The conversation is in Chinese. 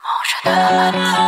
猫舍的